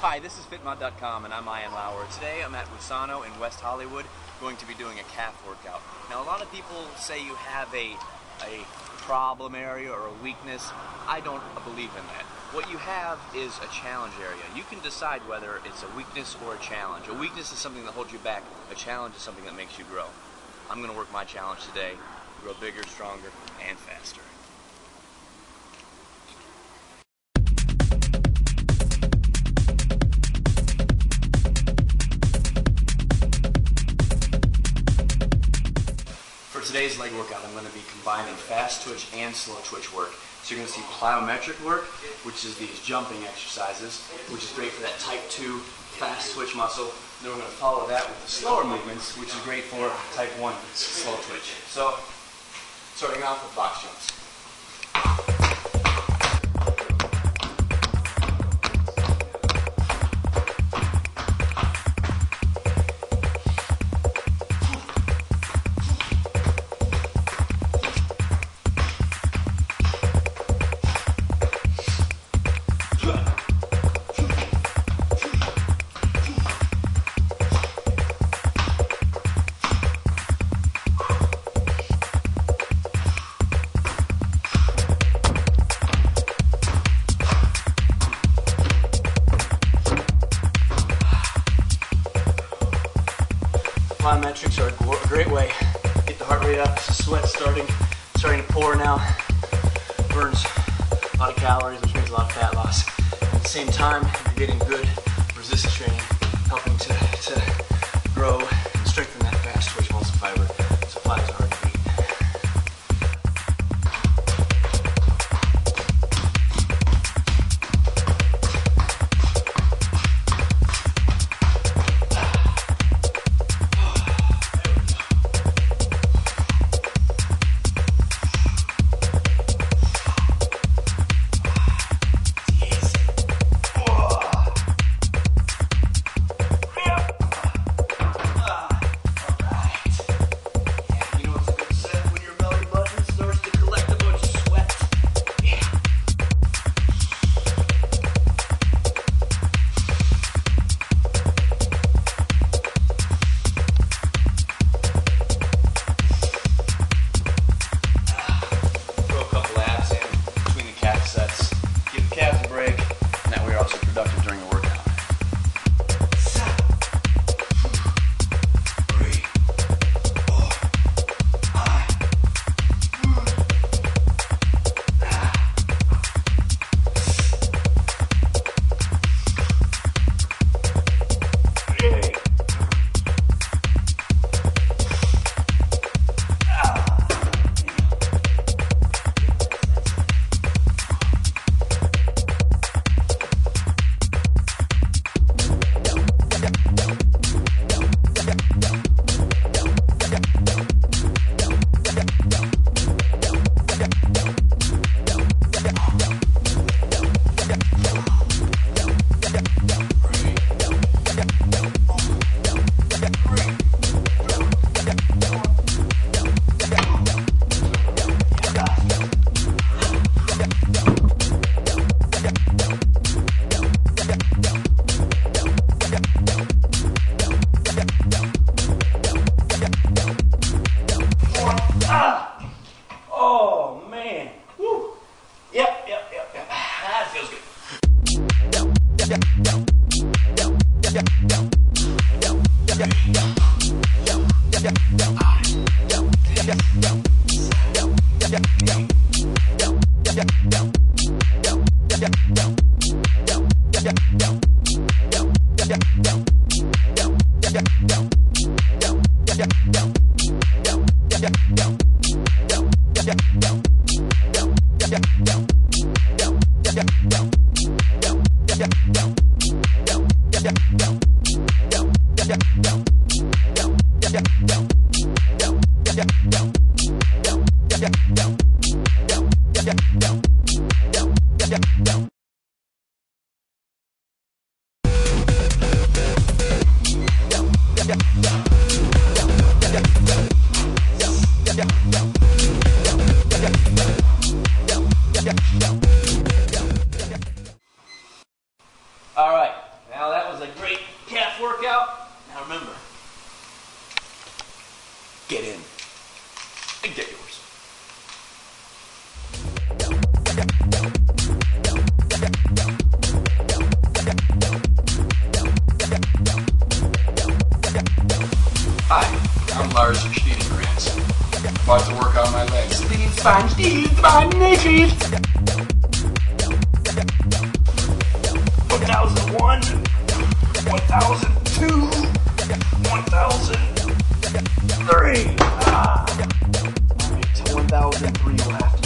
Hi, this is FitMod.com and I'm Ian Lauer. Today I'm at Wusano in West Hollywood going to be doing a calf workout. Now a lot of people say you have a, a problem area or a weakness. I don't believe in that. What you have is a challenge area. You can decide whether it's a weakness or a challenge. A weakness is something that holds you back. A challenge is something that makes you grow. I'm going to work my challenge today, grow bigger, stronger, and faster. Today's leg workout, I'm going to be combining fast twitch and slow twitch work. So you're going to see plyometric work, which is these jumping exercises, which is great for that type 2 fast twitch muscle. Then we're going to follow that with the slower movements, which is great for type 1 slow twitch. So, starting off with box jumps. Plyometrics are a gr- great way. Get the heart rate up, sweat starting starting to pour now. Burns a lot of calories, which means a lot of fat loss. At the same time, you're getting good resistance training, helping to, to and yeah. All right, now that was a great calf workout. Now remember, get in and get yours. Hi, I'm Lars Steengrans applies to work on my legs. Sponge, sponge, One thousand one, one thousand two, one thousand three. Ah, one thousand three left.